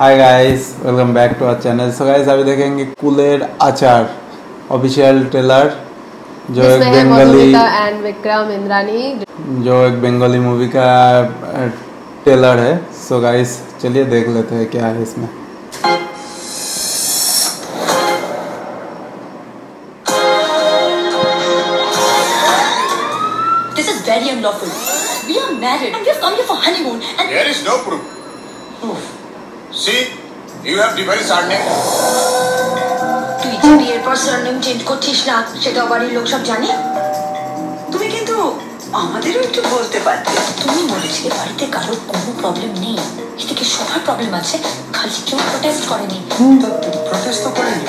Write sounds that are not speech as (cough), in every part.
Hi guys welcome back to our channel so guys अभी देखेंगे Kuler Achar official trailer जो एक बंगाली एंड विक्रम इंद्रानी जो एक बंगाली मूवी का ट्रेलर है। सो गाइस चलिए देख लेते हैं क्या है इसमें। This is very unlawful. We are married and we have come here for honeymoon and There is no proof. See, you have devised our তুই যে বিয়ের পর সারনেম চেঞ্জ করছিস না সেটা বাড়ির লোক সব জানে? তুমি কিন্তু আমাদেরও একটু বলতে পারতে। তুমি বলেছিলে বাড়িতে কারোর কোনো প্রবলেম নেই। এদিকে সবার প্রবলেম আছে? খালি কেউ প্রোটেস্ট করেনি। প্রটেস্ট তো করেনি।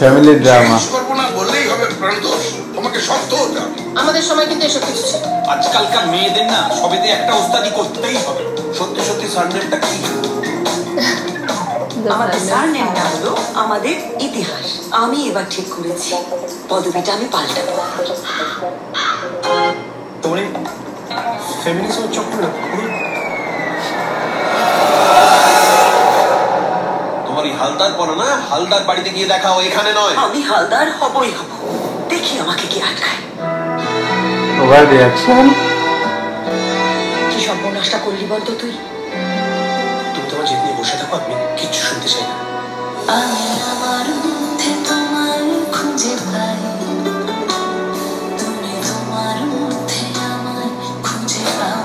ফ্যামিলি ড্রামা করব না বললেই হবে প্রাণদোষ তোমাকে শক্ত হতে হবে আমাদের সময় কিন্তু এসব কিছু ছিল। আজকালকার মেয়েদের না সবেতে একটা ওস্তাদি করতেই হবে। সত্যি সত্যি সারনেমটা কি? আমাদের সারনেমটা হলো আমাদের ইতিহাস। আমি এবার ঠিক করেছি। পদবিটা আমি পাল্টাবো। তোমার ফেমিনিজম চক্র তোমার এই হালদার পড়ো না? হালদার বাড়িতে গিয়ে দেখাও এখানে নয়। আমি হালদার হবই হব। দেখি আমাকে কি আটকায়। ওভার রিয়াকশন সর্বনাশটা করলি বলতো তুই। তুমি তোমার জিদ নিয়ে বসে থাকো আমি কিচ্ছু শুনতে চাই না। আমি আমার মধ্যে তোমার খুঁজে পাই। তুমি তোমার মধ্যে আমার খুঁজে পাও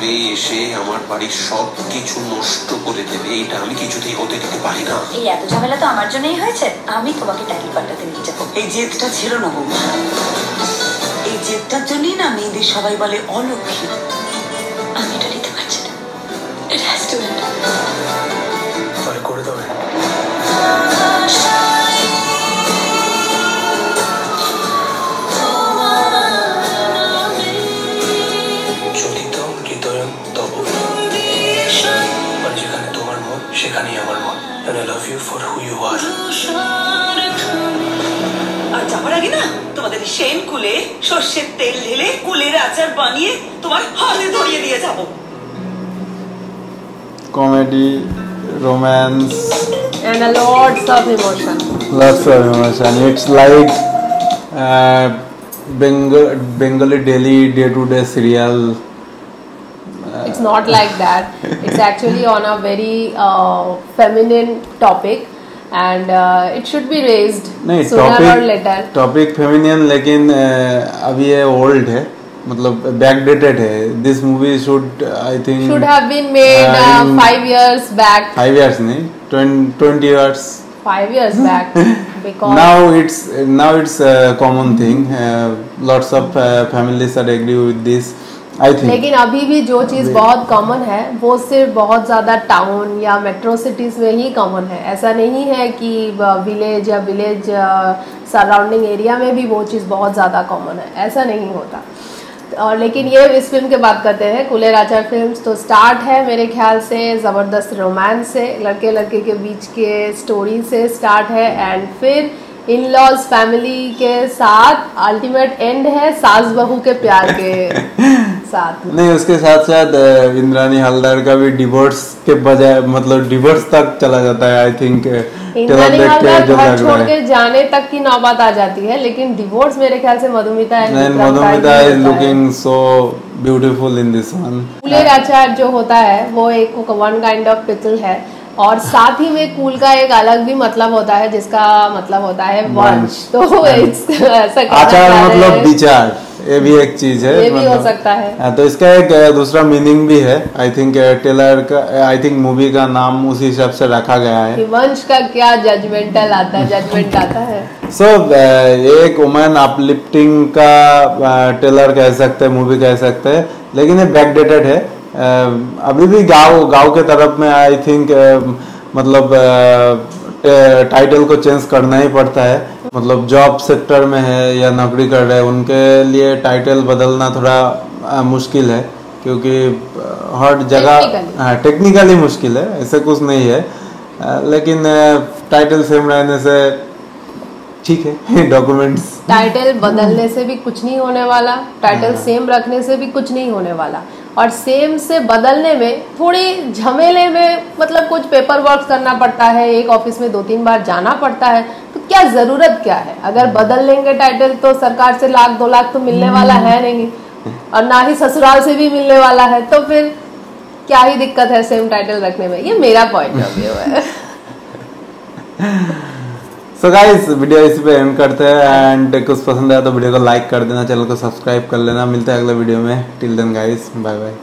মেয়ে এসে আমার বাড়ির সব কিছু নষ্ট করে দেবে এটা আমি কিছুতেই হতে দিতে পারি না। এই এত ঝামেলা তো আমার জন্যই হয়েছে। আমি তোমাকে টাইটেল পাল্টাতে নিয়ে যাব। এই জেদটা ছিল না বৌমা। জেদটার জন্যই না মেয়েদের সবাই বলে অলক্ষী। আমি এটা নিতে পারছি না। সেখানেই আমার মন। And I love you for who you are আর যাবার আগে না তোমাদের সেন কুলে সর্ষের তেল ঢেলে কুলের আচার বানিয়ে তোমার হাতে ধরিয়ে দিয়ে যাবো comedy romance and a lots of emotion lots of emotion it's like uh, Bengal, bengali daily day to day serial it's not like that it's actually on a very uh, feminine topic And it should be raised नहीं topic topic feminine लेकिन uh, अभी ये old है मतलब back dated है this movie should I think should have been made 5 years back 5 years नहीं? 20 years 5 years back because now it's now it's a common thing. Uh, lots of uh, families are agree लेकिन अभी भी जो चीज़ बहुत common है वो सिर्फ़ बहुत ज़्यादा टाउन या मेट्रो सिटीज़ में ही कॉमन है। ऐसा नहीं है कि विलेज या विलेज सराउंडिंग एरिया में भी वो चीज़ बहुत ज़्यादा कॉमन है। ऐसा नहीं होता। और लेकिन ये इस फ़िल्म की बात करते हैं कुलेर राजा फ़िल्म तो स्टार्ट है मेरे ख्याल से ज़बरदस्त रोमांस से लड़के लड़के के बीच के स्टोरी से स्टार्ट है एंड फिर इन लॉज फैमिली के साथ अल्टीमेट एंड है सास बहू के प्यार के (laughs) साथ। नहीं उसके साथ साथ इंद्रानी हलदर का भी डिवोर्स के बजाय मतलब डिवोर्स तक चला जाता है आई थिंक इंद्रानी हलदर घर छोड़ के जाने तक की नौबत आ जाती है लेकिन डिवोर्स मेरे ख्याल से मधुमिता ही मधुमिता होता है। looking so beautiful in this one आचार जो होता है वो एक वन काइंड ऑफ़ पितल है। और साथ ही में कूल का एक अलग भी मतलब होता है जिसका मतलब होता है वंश। तो (laughs) आचार मतलब विचार ये भी एक चीज़ है ये भी मतलब, हो सकता है। हाँ, तो इसका एक दूसरा मीनिंग भी है। आई थिंक टेलर का आई थिंक मूवी का नाम उसी हिसाब से रखा गया है। वंश का क्या जजमेंटल आता है जजमेंट आता है? सो so, एक वुमेन अपलिफ्टिंग का टेलर कह सकते हैं मूवी कह सकते हैं। लेकिन ये बैकडेटेड है। अभी भी गाँव गाँव के तरफ़ में आई थिंक मतलब टाइटल को चेंज करना ही पड़ता है। मतलब जॉब सेक्टर में है या नौकरी कर रहे हैं उनके लिए टाइटल बदलना थोड़ा मुश्किल है। क्योंकि हर जगह हाँ टेक्निकली मुश्किल है ऐसे कुछ नहीं है। लेकिन टाइटल सेम रहने से ठीक है (laughs) डॉक्यूमेंट्स टाइटल बदलने से भी कुछ नहीं होने वाला टाइटल सेम रखने से भी कुछ नहीं होने वाला। और सेम से बदलने में थोड़ी झमेले में मतलब कुछ पेपर वर्क करना पड़ता है एक ऑफ़िस में दो तीन बार जाना पड़ता है तो क्या ज़रूरत क्या है? अगर बदल लेंगे टाइटल तो सरकार से लाख दो लाख तो मिलने वाला है नहीं। और ना ही ससुराल से भी मिलने वाला है तो फिर क्या ही दिक्कत है सेम टाइटल रखने में? ये मेरा पॉइंट ऑफ़ व्यू है। (laughs) (laughs) सो गाइस वीडियो इसी पे एंड करते हैं एंड कुछ पसंद आया तो वीडियो को लाइक कर देना चैनल को सब्सक्राइब कर लेना। मिलते हैं अगले वीडियो में। Till then guys bye bye